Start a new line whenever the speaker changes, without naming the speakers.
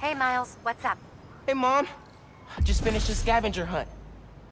Hey, Miles, what's up?
Hey, Mom. I just finished a scavenger hunt.